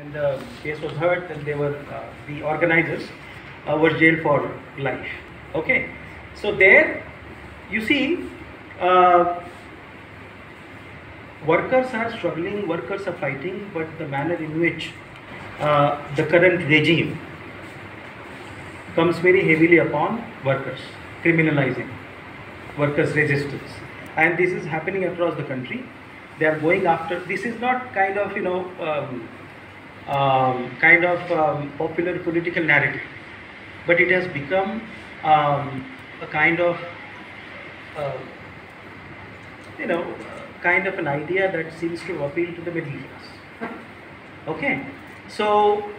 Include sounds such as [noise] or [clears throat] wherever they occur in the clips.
When the case was heard, then they were uh, the organizers uh, were jailed for life. Okay, so there you see uh, workers are struggling, workers are fighting, but the manner in which uh, the current regime comes very heavily upon workers, criminalizing workers' resistance, and this is happening across the country. They are going after. This is not kind of you know. Um, um, kind of um, popular political narrative, but it has become um, a kind of uh, you know kind of an idea that seems to appeal to the middle class. Okay, so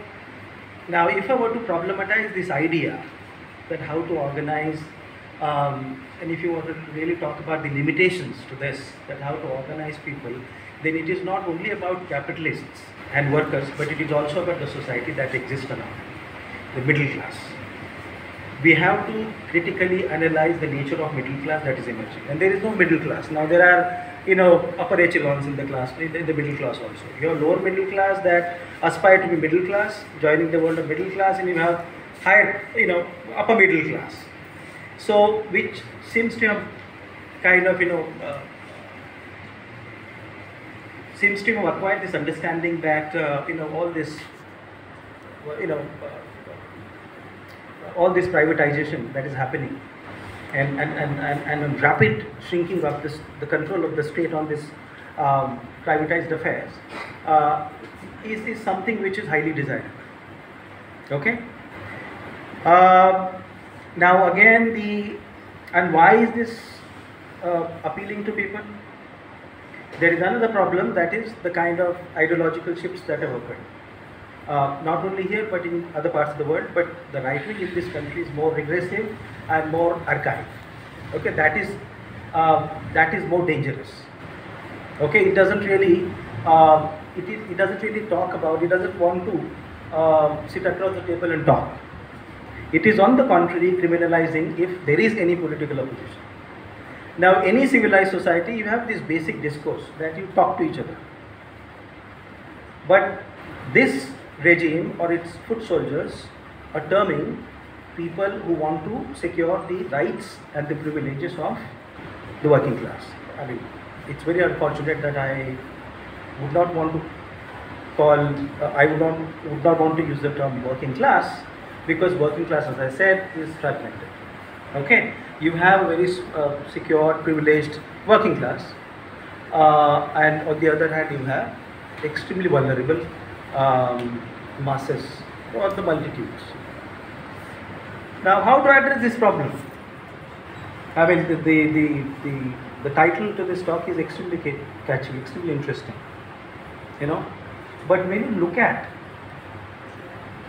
now if I were to problematize this idea that how to organize um, and if you were to really talk about the limitations to this, that how to organize people, then it is not only about capitalists and workers, but it is also about the society that exists around, the middle class. We have to critically analyze the nature of middle class that is emerging. And there is no middle class. Now there are, you know, upper echelons in the class, in the middle class also. You have lower middle class that aspire to be middle class, joining the world of middle class, and you have higher, you know, upper middle class. So, which seems to have kind of, you know, uh, seems to have acquired this understanding that, uh, you know, all this, you know, uh, all this privatization that is happening and, and, and, and, and rapid shrinking of this, the control of the state on this um, privatized affairs uh, is, is something which is highly desirable. Okay? Uh, now again the and why is this uh, appealing to people? There is another problem that is the kind of ideological shifts that have occurred. Uh, not only here but in other parts of the world, but the right wing in this country is more regressive and more archaic. Okay, that is uh, that is more dangerous. Okay, it doesn't really uh, it is it doesn't really talk about. It doesn't want to uh, sit across the table and talk. It is on the contrary criminalizing if there is any political opposition. Now, any civilized society, you have this basic discourse that you talk to each other. But this regime or its foot soldiers are terming people who want to secure the rights and the privileges of the working class. I mean, it's very unfortunate that I would not want to call, uh, I would not, would not want to use the term working class because working class, as I said, is fragmented. Okay, you have a very uh, secure, privileged working class, uh, and on the other hand, you have extremely vulnerable um, masses or the multitudes. Now, how to address this problem? I mean, the, the, the, the, the title to this talk is extremely catchy, extremely interesting, you know. But when you look at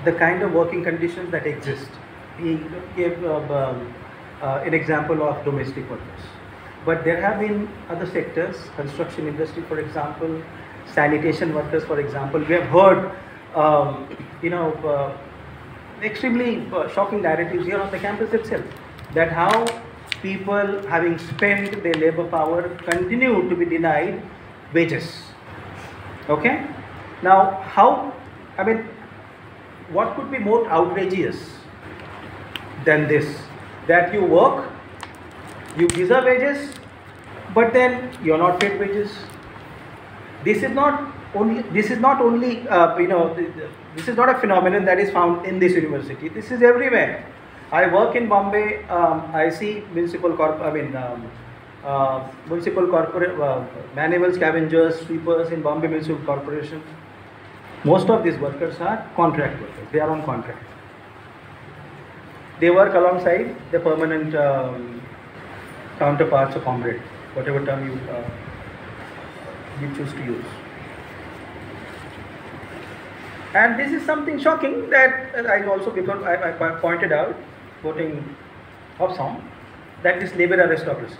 the kind of working conditions that exist, he gave um, an example of domestic workers. But there have been other sectors, construction industry, for example, sanitation workers, for example. We have heard, um, you know, uh, extremely uh, shocking narratives here on the campus itself that how people having spent their labor power continue to be denied wages. Okay? Now, how, I mean, what could be more outrageous than this? That you work, you deserve wages, but then you're not paid wages. This is not only this is not only uh, you know this is not a phenomenon that is found in this university. This is everywhere. I work in Bombay. Um, I see municipal corp. I mean. Um, uh, municipal corporate uh, manual scavengers, sweepers in Bombay Municipal Corporation. Most of these workers are contract workers. They are on contract. They work alongside the permanent um, counterparts of comrade, whatever term you uh, you choose to use. And this is something shocking that I also because I, I pointed out, quoting Hobsbawm, that this labor aristocracy.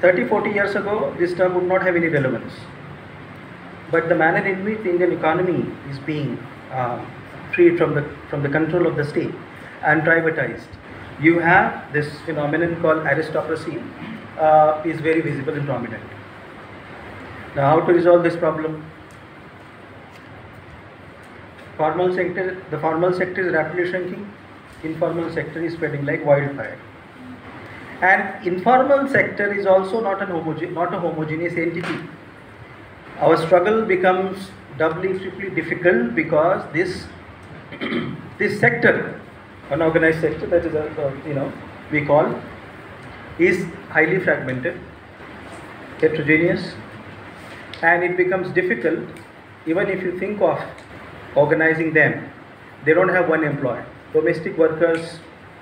30, 40 years ago, this term would not have any relevance. But the manner in which the Indian economy is being uh, freed from the, from the control of the state and privatized, you have this phenomenon called aristocracy uh, is very visible and prominent. Now, how to resolve this problem? formal sector, the formal sector is rapidly shrinking. Informal sector is spreading like wildfire. And informal sector is also not an homoge- not a homogeneous entity. Our struggle becomes doubly, triply difficult because this [clears throat] this sector, unorganized sector, that is a, a you know we call, is highly fragmented, heterogeneous, and it becomes difficult even if you think of organizing them. They don't have one employer. Domestic workers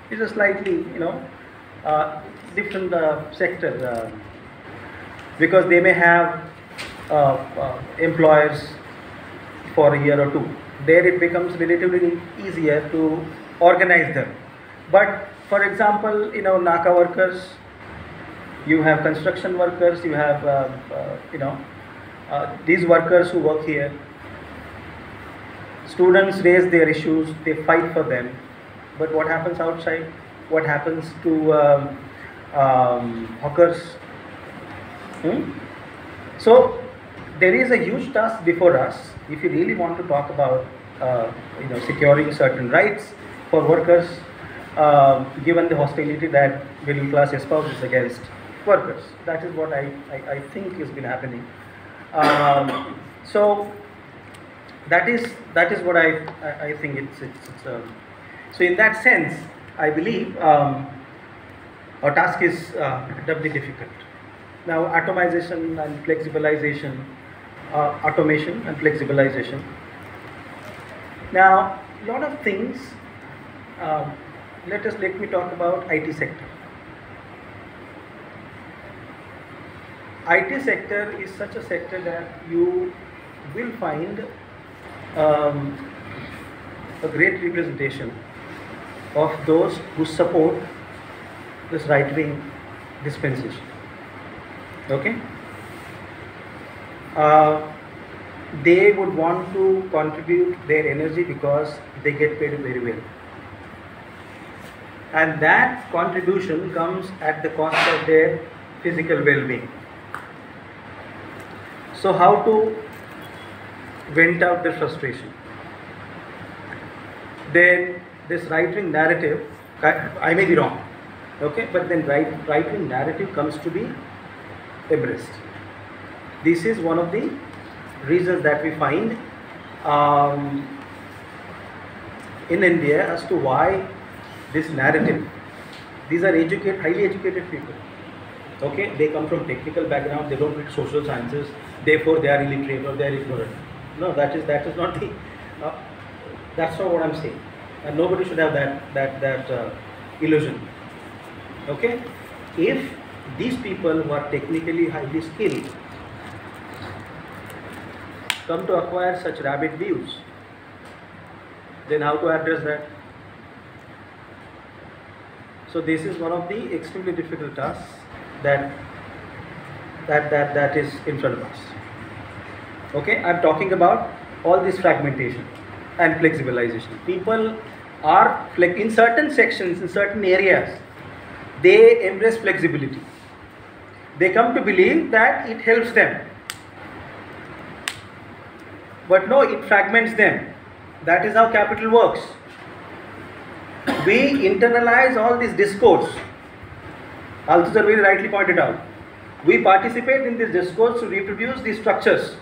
is a slightly you know uh, different uh, sector uh, because they may have uh, uh, employers for a year or two. There it becomes relatively easier to organize them. But for example, you know, naka workers, you have construction workers, you have, uh, uh, you know, uh, these workers who work here. Students raise their issues, they fight for them. But what happens outside? What happens to um, um, hawkers? Hmm? So there is a huge task before us if you really want to talk about uh, you know securing certain rights for workers uh, given the hostility that middle class espouses against workers. That is what i, I, I think has been happening. Um, so that is that is what i i, I think it's it's, it's um, so in that sense i believe um, our task is uh, doubly difficult. Now atomization and flexibilization uh, automation and flexibilization. Now, a lot of things. Uh, let us let me talk about IT sector. IT sector is such a sector that you will find um, a great representation of those who support this right wing dispensation. Okay? Uh, they would want to contribute their energy because they get paid very well. And that contribution comes at the cost of their physical well being. So, how to vent out the frustration? Then, this right wing narrative, I, may be wrong, okay, but then right wing narrative comes to be embraced. This is one of the reasons that we find um, in India as to why this narrative. These are educated, highly educated people. Okay, they come from technical background. They don't read social sciences. Therefore, they are illiterate or they are ignorant. No, that is that is not the. Uh, that's not what I'm saying. And nobody should have that that that uh, illusion. Okay, if these people who are technically highly skilled come to acquire such rabid views, then how to address that? So this is one of the extremely difficult tasks that that that that is in front of us. Okay, I'm talking about all this fragmentation and flexibilization. People are in certain sections, in certain areas, they embrace flexibility. They come to believe that it helps them. But no, it fragments them. That is how capital works. We internalize all this discourse. Althusser very rightly pointed out. We participate in this discourse to reproduce these structures.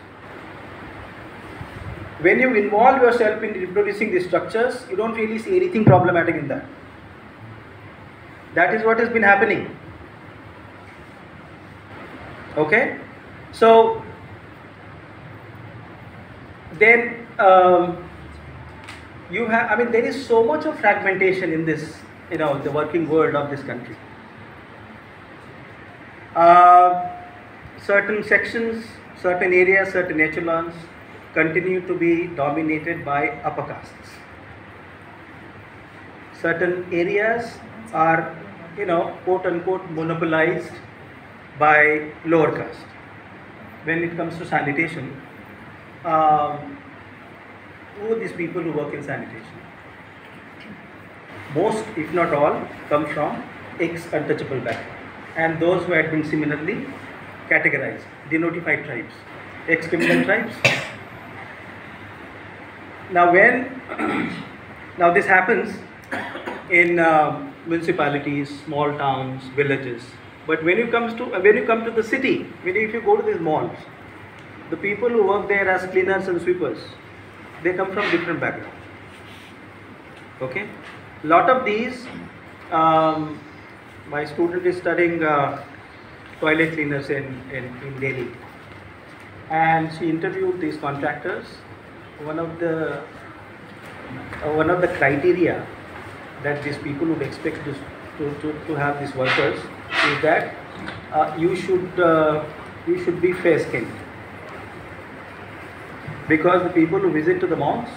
When you involve yourself in reproducing these structures, you don't really see anything problematic in that. That is what has been happening. Okay? So, then um, you have, I mean, there is so much of fragmentation in this, you know, the working world of this country. Uh, certain sections, certain areas, certain echelons continue to be dominated by upper castes. Certain areas are, you know, quote unquote, monopolized by lower caste. When it comes to sanitation, um, who are these people who work in sanitation? Most, if not all, come from ex-untouchable background. And those who had been similarly categorized, the notified tribes, ex-criminal tribes, now when [clears throat] now this happens in uh, municipalities, small towns, villages. But when you comes to when you come to the city, when if you go to these malls, the people who work there as cleaners and sweepers, they come from different backgrounds. Okay, lot of these. Um, my student is studying uh, toilet cleaners in, in, in Delhi, and she interviewed these contractors. One of the uh, one of the criteria that these people would expect to, to, to, to have these workers is that uh, you should uh, you should be fair skinned because the people who visit to the monks,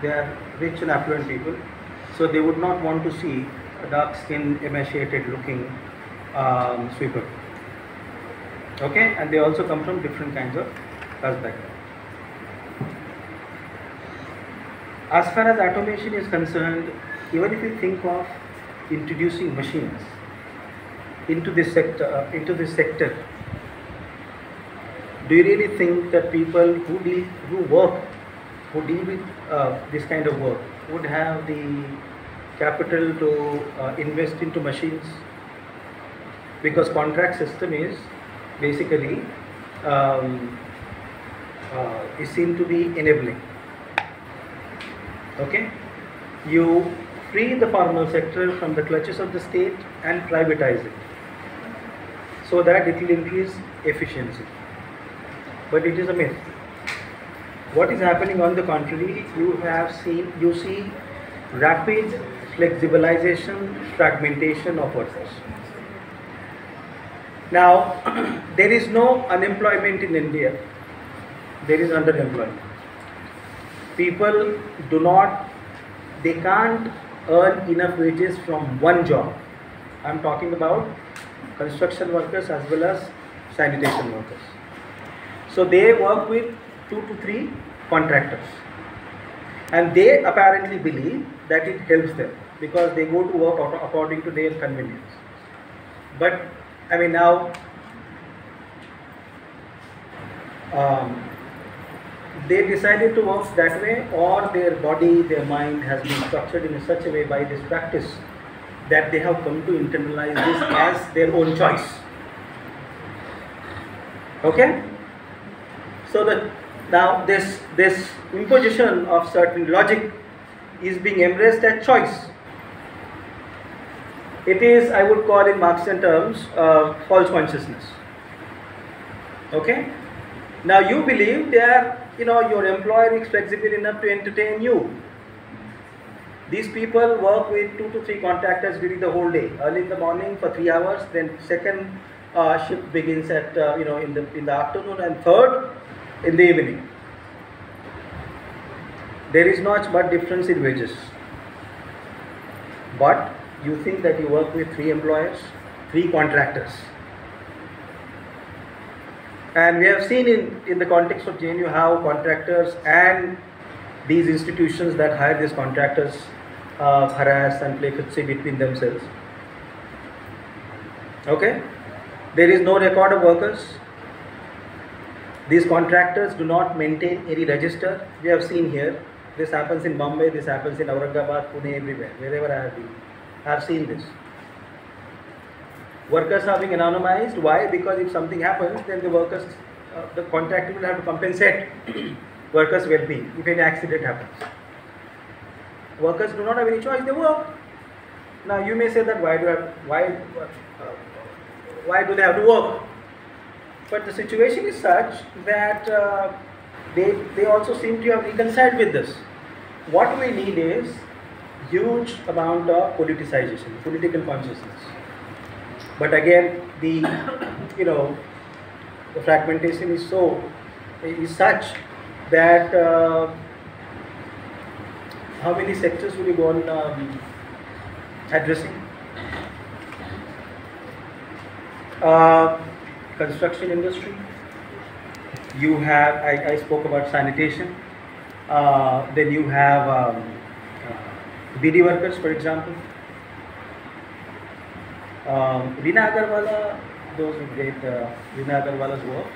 they are rich and affluent people. So they would not want to see a dark skinned emaciated looking um, sweeper. Okay? And they also come from different kinds of caste background. As far as automation is concerned even if you think of introducing machines into this sector, uh, into this sector, do you really think that people who deal, who work, who deal with uh, this kind of work, would have the capital to uh, invest into machines? Because contract system is basically um, uh, is seen to be enabling. Okay, you free the formal sector from the clutches of the state and privatize it so that it will increase efficiency. But it is a myth. What is happening on the contrary, you have seen, you see rapid flexibilization, fragmentation of workers. Now, [clears throat] there is no unemployment in India, there is underemployment. People do not, they can't earn enough wages from one job. I'm talking about construction workers as well as sanitation workers. So they work with two to three contractors. And they apparently believe that it helps them because they go to work according to their convenience. But I mean now um, they decided to work that way or their body, their mind has been structured in such a way by this practice that they have come to internalize this as their own choice. Okay? So that now this this imposition of certain logic is being embraced as choice. It is, I would call in Marxian terms, uh, false consciousness. Okay? Now you believe they are you know your employer is flexible enough to entertain you. These people work with two to three contractors during the whole day. Early in the morning for three hours, then second uh, shift begins at uh, you know in the in the afternoon, and third in the evening. There is not much difference in wages. But you think that you work with three employers, three contractors and we have seen in, in the context of JNU how contractors and these institutions that hire these contractors uh, harass and play footsie between themselves. Okay? There is no record of workers. These contractors do not maintain any register. We have seen here. This happens in Bombay, this happens in Aurangabad, Pune, everywhere, wherever I have been. I have seen this. Workers are being anonymized. Why? Because if something happens, then the workers, uh, the contractor will have to compensate [coughs] workers' well-being if any accident happens. Workers do not have any choice; they work. Now you may say that why do have, why uh, why do they have to work? But the situation is such that uh, they they also seem to have reconciled with this. What we need is huge amount of politicization, political consciousness but again the [coughs] you know the fragmentation is so is such that uh, how many sectors will you go on um, addressing uh, construction industry. You have I, I spoke about sanitation. Uh, then you have um, uh, bidi workers for example. Um, Rina Agarwala, those who read uh, Rina Agarwala's work,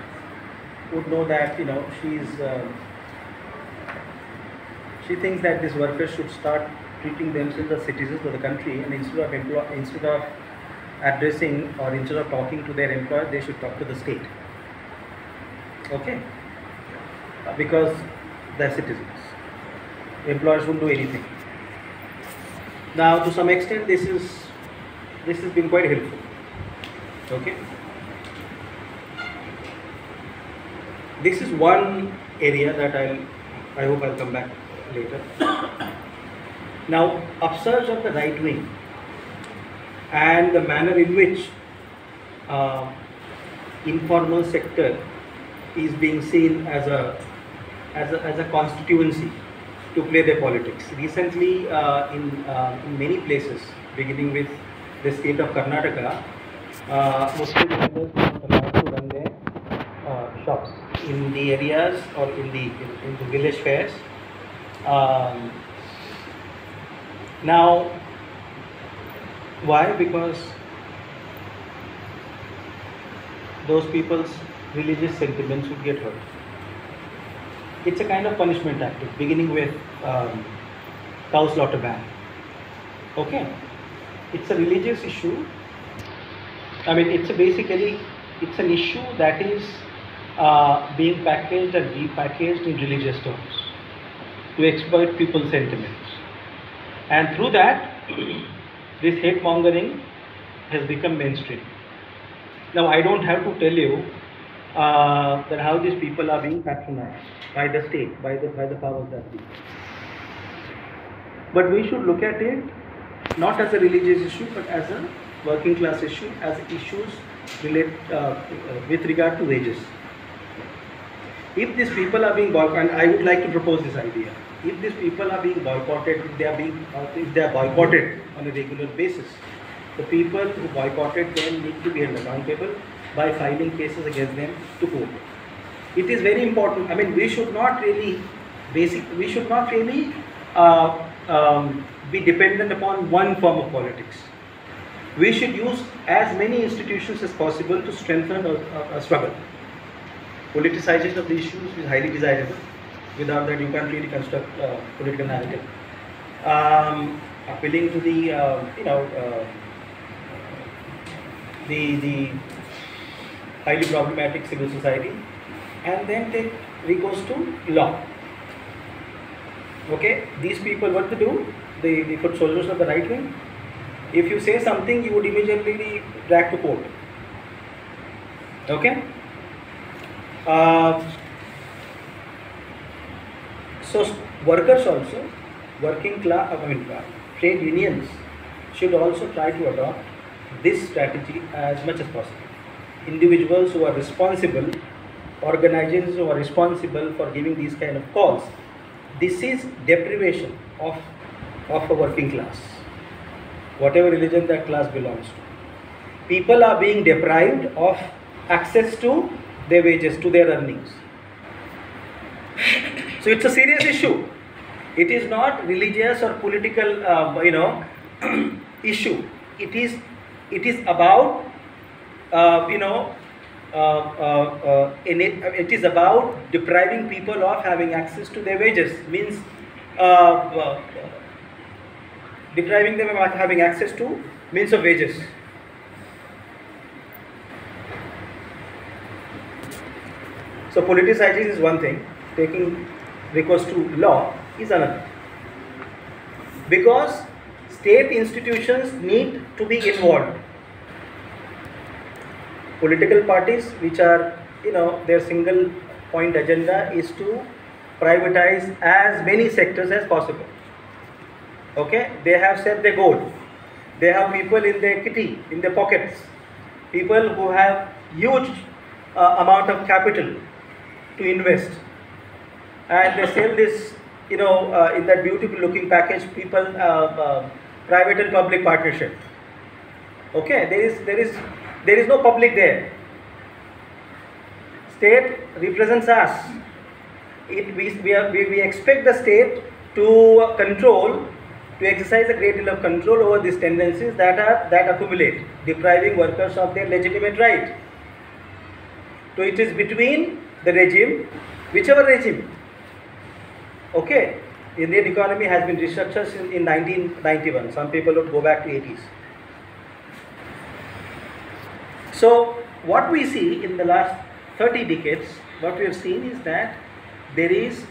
would know that you know she's uh, she thinks that these workers should start treating themselves as citizens of the country and instead of instead of addressing or instead of talking to their employer, they should talk to the state. Okay? Because they're citizens. Employers won't do anything. Now, to some extent, this is this has been quite helpful. Okay. This is one area that I'll I hope I'll come back later. [coughs] now, upsurge of the right wing and the manner in which uh, informal sector is being seen as a as a, as a constituency to play their politics. Recently, uh, in, uh, in many places, beginning with the state of Karnataka, uh, members are allowed to run their uh, shops in the areas or in the in, in the village fairs. Um, now, why? Because those people's religious sentiments would get hurt. It's a kind of punishment tactic, beginning with um, cow slaughter ban. Okay, it's a religious issue. I mean, it's basically it's an issue that is uh, being packaged and repackaged in religious terms to exploit people's sentiments, and through that, this hate mongering has become mainstream. Now, I don't have to tell you uh, that how these people are being patronized by the state, by the by the powers that be. But we should look at it not as a religious issue, but as a working class issue, as issues relate uh, uh, with regard to wages. If these people are being boycotted, and I would like to propose this idea. If these people are being boycotted, if they are being, uh, if they are boycotted on a regular basis, the people who boycotted them need to be held accountable by filing cases against them to court. It is very important. I mean, we should not really basic. We should not really uh, um, be dependent upon one form of politics. We should use as many institutions as possible to strengthen a, a, a struggle. Politicization of the issues is highly desirable. Without that, you can't really construct uh, political narrative. Um, appealing to the uh, you know uh, the the highly problematic civil society, and then take recourse to law. Okay, these people what to do? The the foot soldiers of the right wing. If you say something, you would immediately be dragged to court. Okay. Uh, so workers also, working class, I mean, trade unions should also try to adopt this strategy as much as possible. Individuals who are responsible, organizations who are responsible for giving these kind of calls, this is deprivation of, of a working class, whatever religion that class belongs to. People are being deprived of access to their wages, to their earnings. So it's a serious issue. It is not religious or political, uh, you know, [clears throat] issue. It is, it is about, uh, you know, uh, uh, uh, it, it is about depriving people of having access to their wages. Means uh, depriving them of having access to means of wages. So politicizing is one thing, taking recourse to law is another. Because state institutions need to be involved. Political parties, which are, you know, their single point agenda is to privatize as many sectors as possible. Okay, they have set their goal. They have people in their kitty, in their pockets, people who have huge uh, amount of capital to invest and they sell this you know uh, in that beautiful looking package people uh, uh, private and public partnership. Okay there is there is there is no public there. State represents us. It we we, are, we, we expect the state to control to exercise a great deal of control over these tendencies that are that accumulate depriving workers of their legitimate right. So it is between the regime, whichever regime, okay, Indian economy has been restructured in 1991. Some people would go back to 80s. So what we see in the last 30 decades, what we have seen is that there is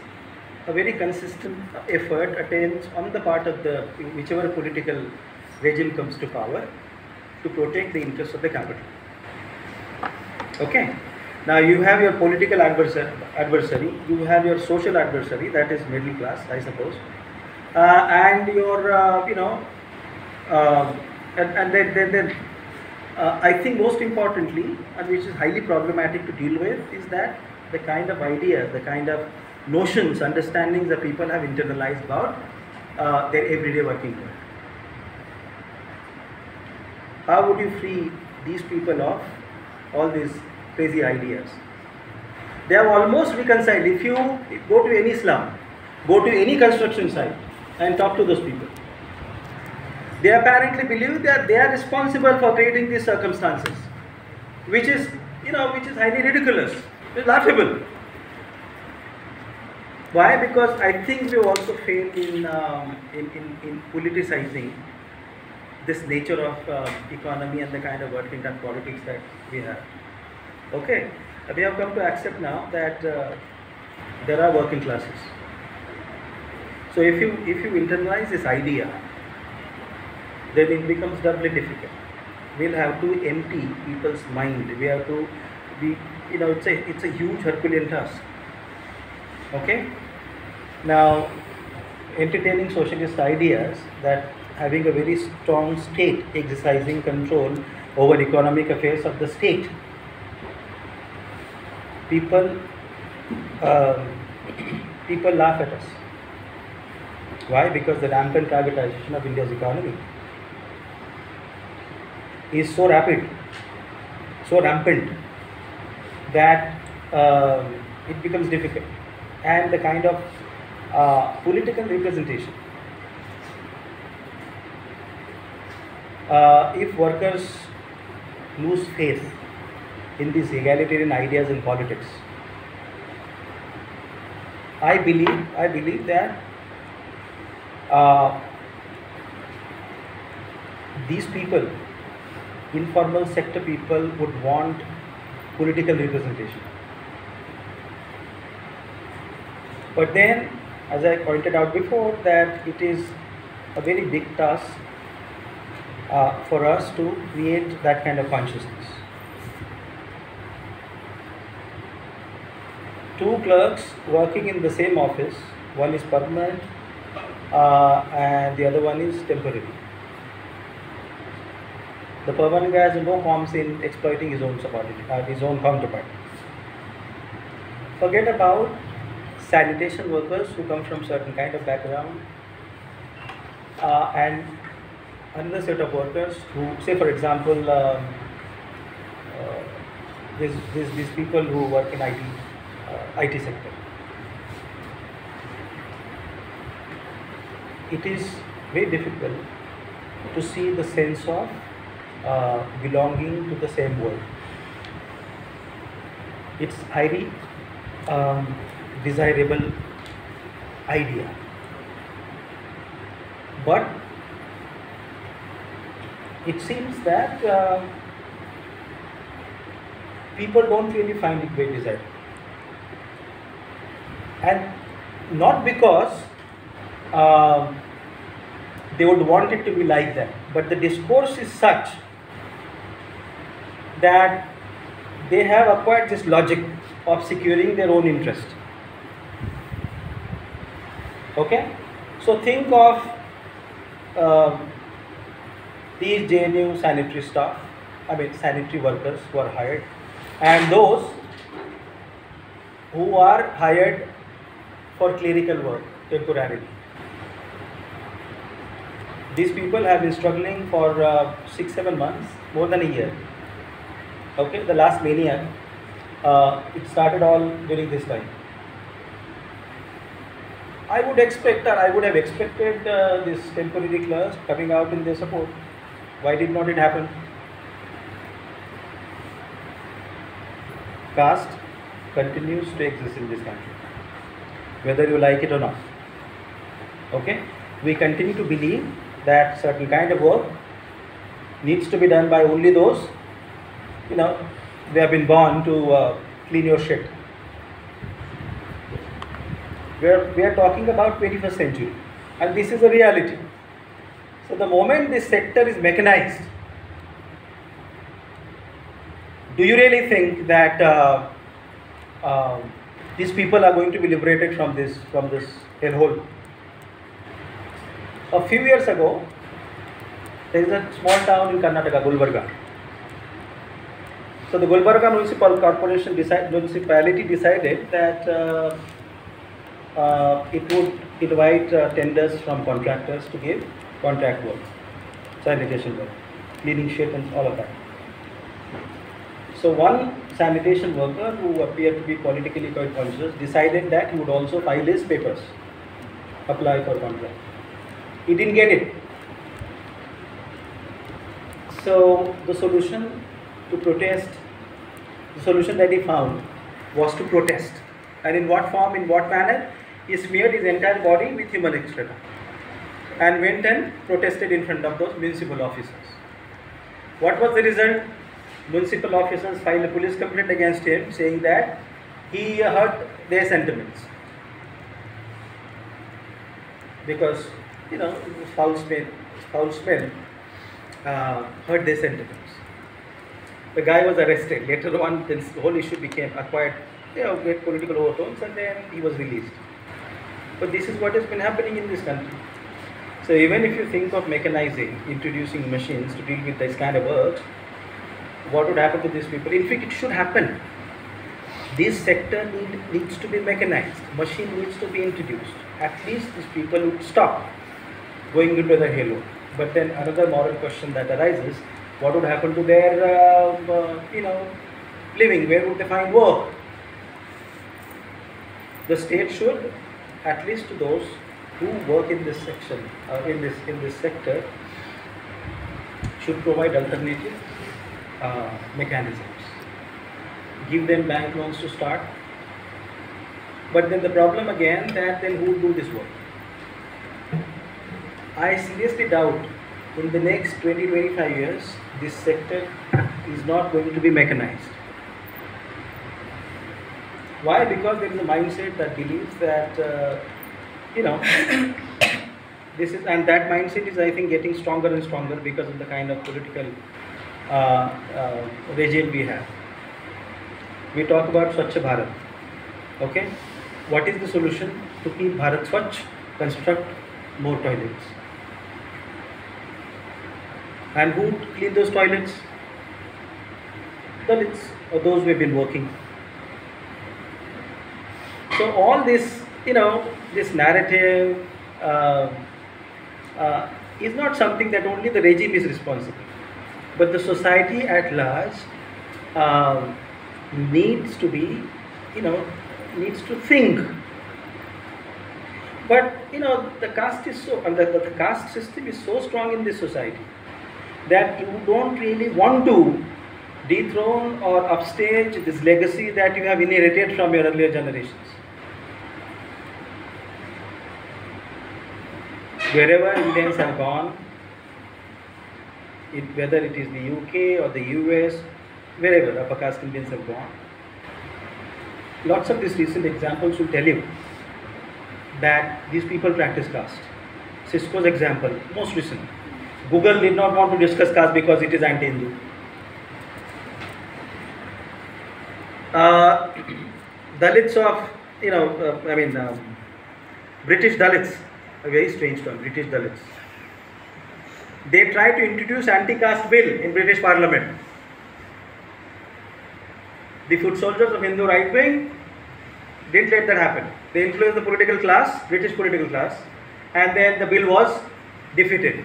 a very consistent effort attained on the part of the whichever political regime comes to power to protect the interests of the capital. Okay. Now you have your political adversary, you have your social adversary, that is middle class, I suppose, uh, and your, uh, you know, uh, and, and then, then, then uh, I think most importantly, and which is highly problematic to deal with, is that the kind of ideas, the kind of notions, understandings that people have internalized about uh, their everyday working world. How would you free these people of all these crazy ideas? They have almost reconciled. If you go to any slum, go to any construction site and talk to those people, they apparently believe that they are responsible for creating these circumstances, which is, you know, which is highly ridiculous, it's laughable. Why? Because I think we also fail in, um, in, in, in, politicizing this nature of uh, economy and the kind of working class politics that we have. Okay, we have come to accept now that uh, there are working classes. So if you if you internalize this idea, then it becomes doubly difficult. We'll have to empty people's mind. We have to be, you know, it's a it's a huge Herculean task. Okay. Now, entertaining socialist ideas that having a very strong state exercising control over economic affairs of the state. People, um, people laugh at us. Why? Because the rampant privatization of India's economy is so rapid, so rampant that uh, it becomes difficult. And the kind of uh, political representation. Uh, if workers lose faith in these egalitarian ideas in politics, I believe I believe that uh, these people, informal sector people, would want political representation. But then, as I pointed out before, that it is a very big task uh, for us to create that kind of consciousness. Two clerks working in the same office, one is permanent uh, and the other one is temporary. The permanent guy has no qualms in exploiting his own subordinate, uh, his own counterpart. Forget about sanitation workers who come from certain kind of background uh, and another set of workers who say for example um, uh, there's, there's these people who work in IT, IT sector. It is very difficult to see the sense of uh, belonging to the same world. It's highly um, desirable idea. But it seems that uh, people don't really find it very desirable. And not because uh, they would want it to be like that, but the discourse is such that they have acquired this logic of securing their own interest. Okay? So think of uh, these JNU sanitary staff, I mean sanitary workers who are hired, and those who are hired for clerical work temporarily. These people have been struggling for uh, six, seven months, more than a year. Okay, the last mania, uh, it started all during this time. I would expect, or I would have expected uh, this temporary class coming out in their support. Why did not it happen? Caste continues to exist in this country, whether you like it or not. Okay, we continue to believe that certain kind of work needs to be done by only those, you know, they have been born to uh, clean your shit. We are, we are talking about 21st century, and this is a reality. So the moment this sector is mechanized, do you really think that uh, uh, these people are going to be liberated from this from this hellhole? A few years ago, there is a small town in Karnataka, Gulbarga. So the Gulbarga Municipal Corporation decide, municipality decided that uh, uh, it would invite uh, tenders from contractors to give contract work, sanitation work, cleaning shit and all of that. So one sanitation worker who appeared to be politically quite conscious decided that he would also file his papers, apply for contract. He didn't get it. So the solution to protest, the solution that he found was to protest. And in what form, in what manner? He smeared his entire body with human excreta and went and protested in front of those municipal officers. What was the result? Municipal officers filed a police complaint against him saying that he hurt their sentiments because you know foul smell, foul smell uh, hurt their sentiments. The guy was arrested. Later on, this whole issue became acquired, you know, get political overtones, and then he was released. But this is what has been happening in this country. So even if you think of mechanizing, introducing machines to deal with this kind of work, what would happen to these people? In fact, it should happen. This sector need, needs to be mechanized. Machine needs to be introduced. At least these people would stop going into the halo. But then another moral question that arises: What would happen to their, uh, uh, you know, living? Where would they find work? The state should, at least to those who work in this section, uh, in this in this sector, should provide alternative uh, mechanisms. Give them bank loans to start. But then the problem again that then who do this work? I seriously doubt in the next 20-25 years this sector is not going to be mechanized. Why? Because there is a mindset that believes that uh, you know [coughs] this is and that mindset is I think getting stronger and stronger because of the kind of political regime we have. We talk about Swachh Bharat. Okay, what is the solution to keep Bharat Swachh? Construct more toilets. And who clean those toilets? Dalits or those who have been working. So all this, you know, this narrative uh, uh, is not something that only the regime is responsible, but the society at large um, needs to be, you know, needs to think. But you know, the caste is so, and the, the caste system is so strong in this society that you don't really want to dethrone or upstage this legacy that you have inherited from your earlier generations. Wherever Indians have gone, it, whether it is the UK or the US, wherever upper caste Indians have gone, lots of these recent examples will tell you that these people practice caste. Cisco's example, most recent. Google did not want to discuss caste because it is anti-Hindu. Uh, Dalits of, you know, uh, I mean, um, British Dalits, a very strange term, British Dalits. They tried to introduce anti-caste bill in British Parliament. The foot soldiers of Hindu right wing didn't let that happen. They influenced the political class, British political class, and then the bill was defeated.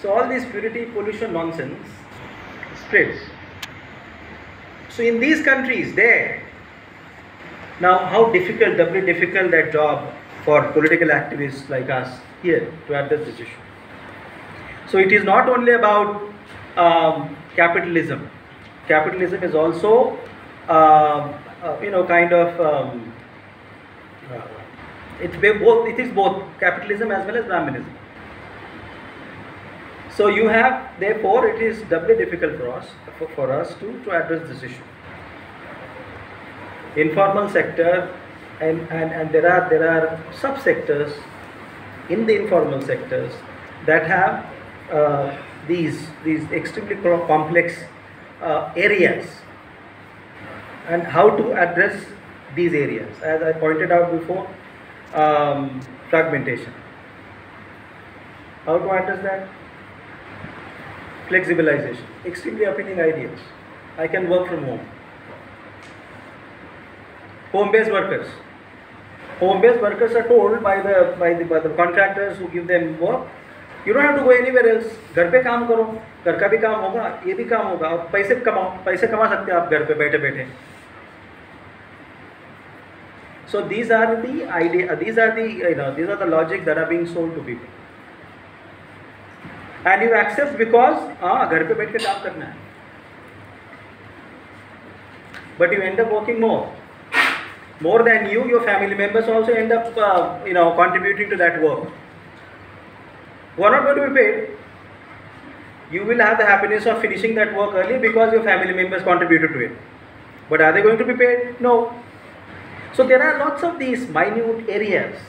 So all this purity pollution nonsense spreads. So in these countries, there, now how difficult, doubly difficult that job for political activists like us here to address this issue. So it is not only about um, capitalism. Capitalism is also, uh, uh, you know, kind of um, uh, It's both. It is both capitalism as well as Brahminism. So you have, therefore, it is doubly difficult for us for, for us to, to address this issue. Informal sector, and, and, and there are there are subsectors in the informal sectors that have uh, these these extremely complex uh, areas. And how to address these areas? As i pointed out before um, fragmentation. How to address that? Flexibilization. Extremely appealing ideas. I can work from home. Home based workers home based workers are told by the by the by the contractors who give them work you don't have to go anywhere else घर पे काम करो घर का भी काम होगा ये भी काम होगा आप पैसे कमाओ पैसे कमा सकते हैं आप घर पे बैठे बैठे so these are the idea these are the you know these are the logic that are being sold to people and you accept because हाँ घर पे बैठ के काम करना है but you end up working more more than you your family members also end up uh, you know contributing to that work. Who are not going to be paid you will have the happiness of finishing that work early because your family members contributed to it. But are they going to be paid? No. So there are lots of these minute areas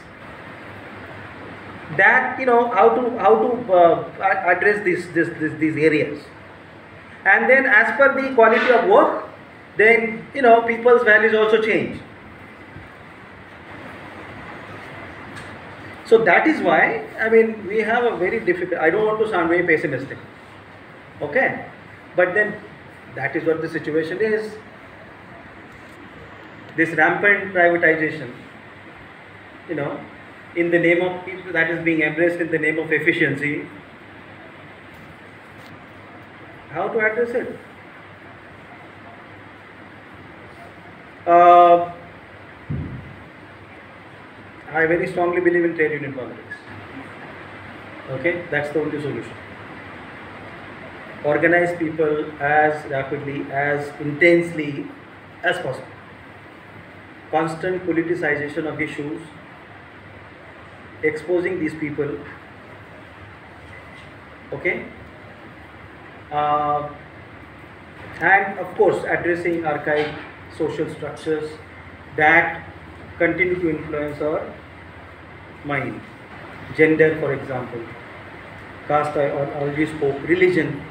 that you know how to how to uh, address these, this, this, these areas. And then as per the quality of work then you know people's values also change so that is why i mean we have a very difficult i don't want to sound very pessimistic okay? But then that is what the situation is. This rampant privatization you know in the name of people that is being embraced in the name of efficiency. How to address it? Uh, I very strongly believe in trade union politics. Okay, that's the only solution. Organize people as rapidly, as intensely as possible. Constant politicization of issues, exposing these people. Okay, uh, and of course addressing archaic social structures that continue to influence our mind. Gender, for example, caste, I al- already spoke, religion.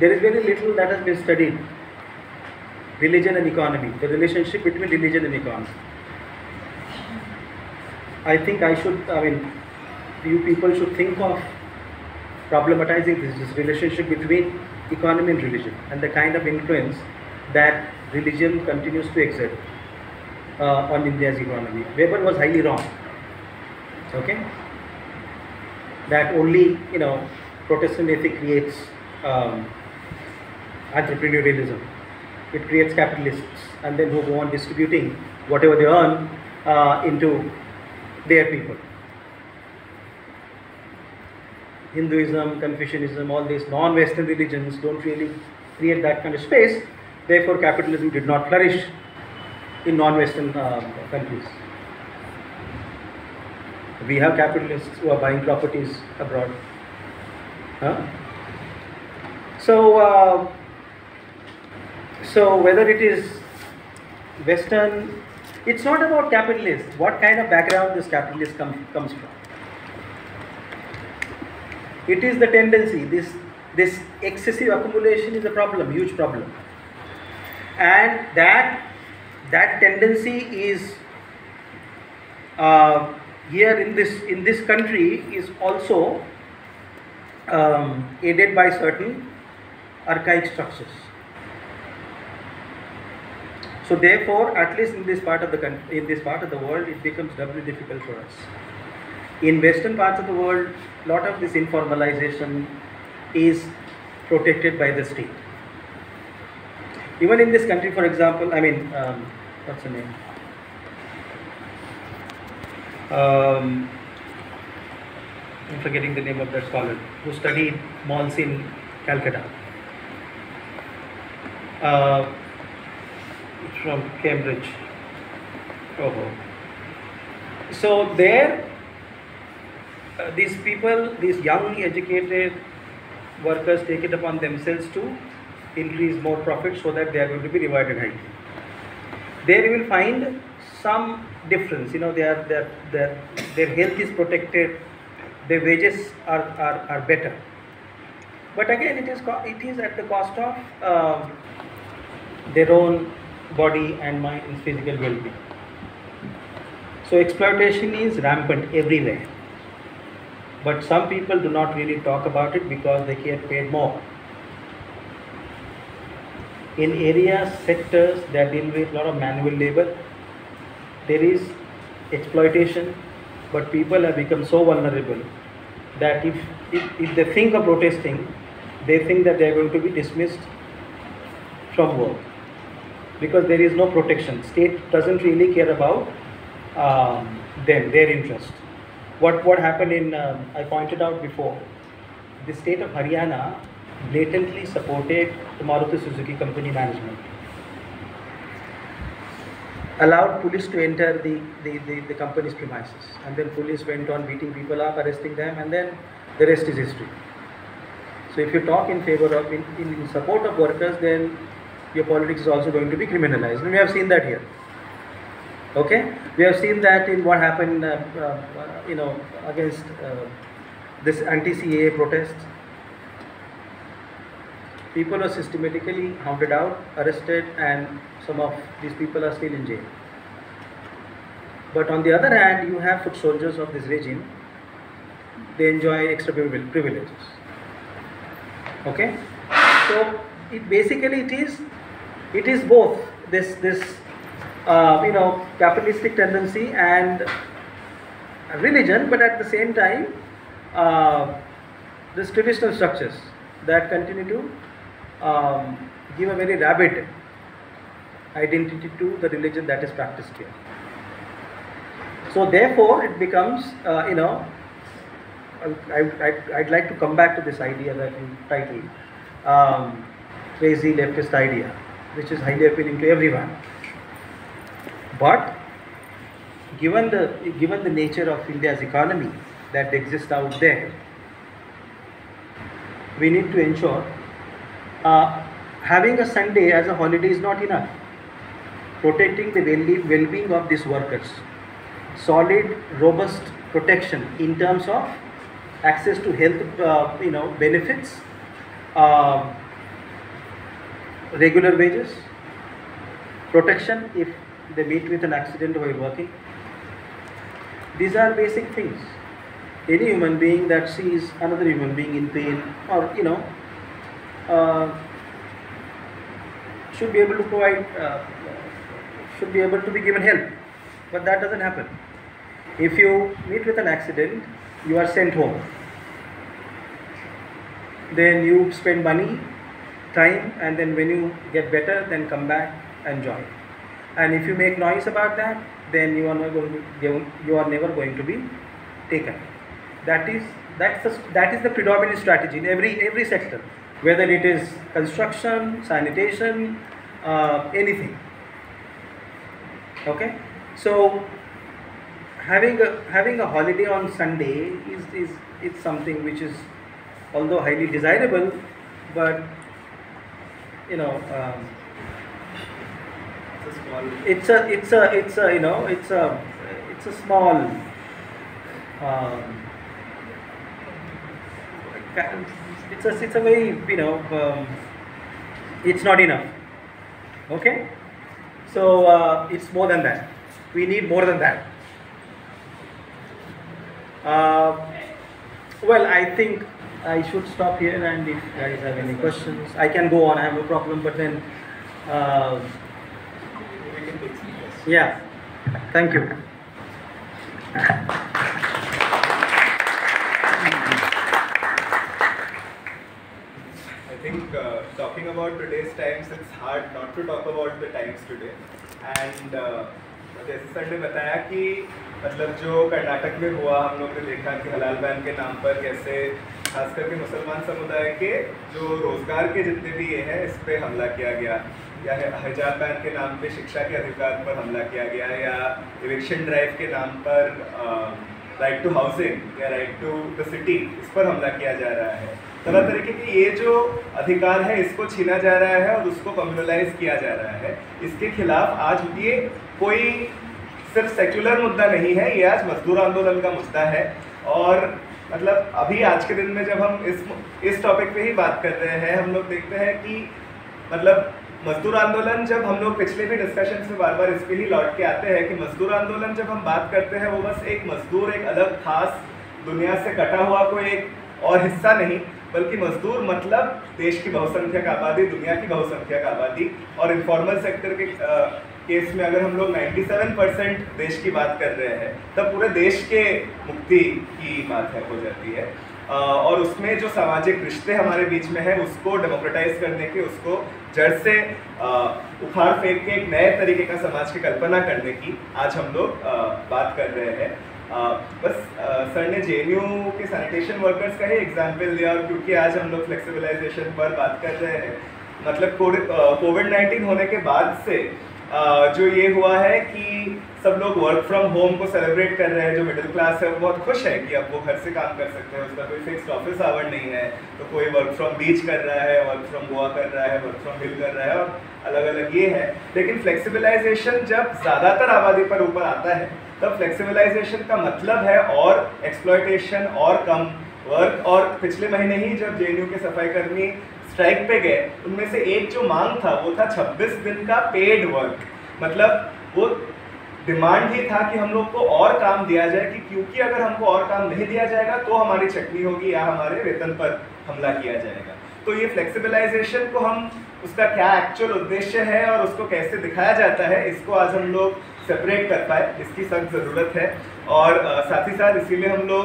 There is very little that has been studied. Religion and economy, the relationship between religion and economy. I think I should, I mean, you people should think of problematizing this, this relationship between economy and religion and the kind of influence that religion continues to exert uh, on India's economy. Weber was highly wrong. Okay? That only, you know, Protestant ethic creates um, entrepreneurialism. It creates capitalists and then who go on distributing whatever they earn uh, into their people. Hinduism, Confucianism, all these non Western religions don't really create that kind of space. Therefore, capitalism did not flourish in non-Western uh, countries. We have capitalists who are buying properties abroad. Huh? So, uh, so whether it is Western, it's not about capitalists. What kind of background this capitalist come, comes from? It is the tendency. This this excessive accumulation is a problem, huge problem, and that that tendency is uh, here in this in this country is also um, aided by certain archaic structures. So therefore, at least in this part of the in this part of the world, it becomes doubly difficult for us. In western parts of the world, a lot of this informalization is protected by the state. Even in this country, for example, I mean, um, what's the name? Um, I'm forgetting the name of that scholar who studied malls in Calcutta. Uh, from Cambridge. Oh, So there, uh, these people, these young educated workers take it upon themselves to increase more profit so that they are going to be rewarded highly. There you will find some difference. You know, their their their their health is protected, their wages are are, are better. But again, it is it is at the cost of um their own body and mind physical well-being. So exploitation is rampant everywhere. But some people do not really talk about it because they get paid more. In areas, sectors that deal with a lot of manual labor, there is exploitation, but people have become so vulnerable that if, if, if they think of protesting, they think that they are going to be dismissed from work because there is no protection. State doesn't really care about um, them, their interest. What what happened in um, I pointed out before, the state of Haryana blatantly supported the Maruti Suzuki company management. Allowed police to enter the, the, the, the company's premises, and then police went on beating people up, arresting them, and then the rest is history. So if you talk in favor of in, in support of workers, then your politics is also going to be criminalized. And we have seen that here. Okay, we have seen that in what happened, uh, uh, you know, against uh, this anti-CAA protests. People are systematically hounded out, arrested, and some of these people are still in jail. But on the other hand, you have foot soldiers of this regime. They enjoy extra privileges. Okay, so it basically it is it is both this this uh, you know capitalistic tendency and religion, but at the same time uh, this traditional structures that continue to um, give a very rabid identity to the religion that is practiced here. So therefore, it becomes uh, you know I, I'd like to come back to this idea that you titled um, crazy leftist idea, which is highly appealing to everyone. But given the given the nature of India's economy that exists out there, we need to ensure uh, having a Sunday as a holiday is not enough. Protecting the well- well-being of these workers, solid, robust protection in terms of access to health, uh, you know, benefits, uh, regular wages, protection if they meet with an accident while working. These are basic things. Any human being that sees another human being in pain or, you know, should be able to provide, uh, should be able to be given help. But that doesn't happen. If you meet with an accident, you are sent home. Then you spend money, time, and then when you get better, then come back and join. And if you make noise about that, then you are not going to, you are never going to be taken. That is that's the, that is the predominant strategy in every every sector, whether it is construction, sanitation, uh, anything. Okay, so having a having a holiday on Sunday is is is something which is although highly desirable, but you know um, It's a small. it's a it's a you know it's a it's a small um, it's a it's a very you know um, it's not enough. Okay? So uh, it's more than that. We need more than that. Uh, well i think i should stop here and if you guys have any questions i can go on i have no problem but then uh, yeah, thank you. About today's times, it's hard not to talk about the times today. And uh, जैसे sir ने बताया कि मतलब जो कर्नाटक में हुआ हम लोग ने देखा कि हलाल बैन के नाम पर कैसे खास करके मुसलमान समुदाय के जो रोज़गार के जितने भी ये हैं इस पे हमला किया गया या हिजाब बैन के नाम पे शिक्षा के अधिकार पर हमला किया गया या इविक्शन ड्राइव के नाम पर राइट टू हाउसिंग या राइट टू द सिटी इस पर हमला किया जा रहा है तरह तरीके की ये जो अधिकार है, इसको छीना जा रहा है और उसको कम्युनलाइज किया जा रहा है। इसके खिलाफ आज ये कोई सिर्फ़ सेक्युलर मुद्दा नहीं है, ये आज मजदूर आंदोलन का मुद्दा है। और मतलब अभी आज के दिन में जब हम इस इस टॉपिक पे ही बात कर रहे हैं, हम लोग देखते हैं कि मतलब मजदूर आंदोलन जब हम लोग पिछले भी डिस्कशन में बार बार इस पर ही लौट के आते हैं कि मजदूर आंदोलन जब हम बात करते हैं, वो बस एक मजदूर, एक अलग खास दुनिया से कटा हुआ कोई एक और हिस्सा नहीं। बल्कि मजदूर मतलब देश की बहुसंख्यक आबादी दुनिया की बहुसंख्यक आबादी। और इनफॉर्मल सेक्टर के आ, केस में अगर हम लोग 97 परसेंट देश की बात कर रहे हैं तब पूरे देश के मुक्ति की बात है हो जाती है। और उसमें जो सामाजिक रिश्ते हमारे बीच में है उसको डेमोक्रेटाइज करने के उसको जड़ से उखाड़ फेंक के एक नए तरीके का समाज की कल्पना करने की आज हम लोग बात कर रहे हैं। बस सर ने जेएनयू के सैनिटेशन वर्कर्स का ही एग्ज़ाम्पल दिया और क्योंकि आज हम लोग फ्लेक्सिबलाइजेशन पर बात कर रहे हैं मतलब कोविड नाइन्टीन होने के बाद से जो ये हुआ है कि सब लोग वर्क फ्रॉम होम को सेलिब्रेट कर रहे हैं, जो मिडिल क्लास है, वो बहुत खुश है कि अब वो घर से काम कर सकते हैं, उसका कोई फिक्स ऑफ़िस आवर नहीं है तो कोई वर्क फ्रॉम बीच कर रहा है वर्क फ्रॉम गोवा कर रहा है वर्क फ्रॉम हिल कर रहा है, और अलग अलग ये है। लेकिन फ्लेक्सिबिलाइजेशन जब ज़्यादातर आबादी पर ऊपर आता है, तब फ्लेक्सिबिलाइजेशन का मतलब है और एक्सप्लॉयटेशन और कम। वर्क और पिछले महीने ही जब जे के सफ़ाई कर्मी स्ट्राइक पे गए, उनमें से एक जो मांग था, वो था 26 दिन का पेड वर्क मतलब वो डिमांड ही था कि हम लोग को और काम दिया जाए, कि क्योंकि अगर हमको और काम नहीं दिया जाएगा तो हमारी चटनी होगी या हमारे वेतन पर हमला किया जाएगा. तो ये फ्लेक्सिबिलाइजेशन को हम, उसका क्या एक्चुअल उद्देश्य है और उसको कैसे दिखाया जाता है, इसको आज हम लोग सेपरेट कर पाए इसकी सख्त ज़रूरत है। और साथ ही साथ इसीलिए हम लोग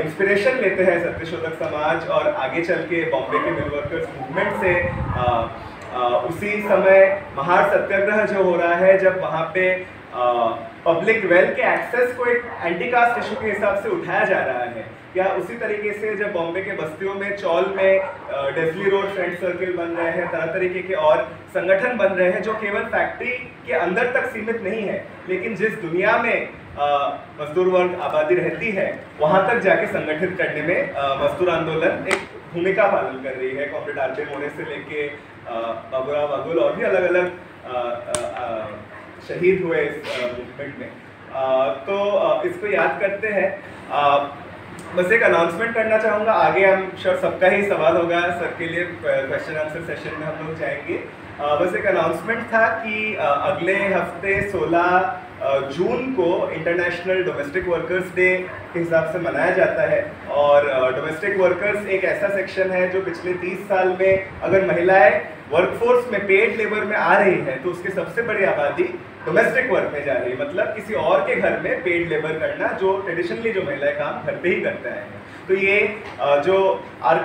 इंस्पिरेशन लेते हैं सत्यशोधक समाज और आगे चल के बॉम्बे के मिल वर्कर्स मूवमेंट से। आ, आ, उसी समय महार सत्याग्रह जो हो रहा है जब वहाँ पे पब्लिक वेल के एक्सेस को एक एंटी कास्ट इशू के हिसाब से उठाया जा रहा है। या उसी तरीके से जब बॉम्बे के बस्तियों में, चौल में डेजली रोड फ्रेंड सर्किल बन रहे हैं, तरह तरीके के और संगठन बन रहे हैं जो केवल फैक्ट्री के अंदर तक सीमित नहीं है, लेकिन जिस दुनिया में मजदूर वर्ग आबादी रहती है, वहाँ तक जाके संगठित करने में मजदूर आंदोलन एक भूमिका पालन कर रही है। कॉमरेड आर मोरे से लेके बाबूराव बागुल और भी अलग अलग शहीद हुए इस मूवमेंट में। तो इसको याद करते हैं। बस एक अनाउंसमेंट करना चाहूँगा। आगे हम श्योर सबका ही सवाल होगा। सर के लिए क्वेश्चन आंसर सेशन में हम लोग जाएँगे। बस एक अनाउंसमेंट था कि अगले हफ़्ते 16 जून को इंटरनेशनल डोमेस्टिक वर्कर्स डे के हिसाब से मनाया जाता है। और डोमेस्टिक वर्कर्स एक ऐसा सेक्शन है जो पिछले 30 साल में अगर महिलाएँ वर्कफोर्स में पेड लेबर में आ रही है तो उसकी सबसे बड़ी आबादी डोमेस्टिक वर्क में जा रही है। मतलब किसी और के घर में पेड लेबर करना, जो ट्रेडिशनली जो महिलाएँ काम घर पे ही करते हैं। तो ये जो आर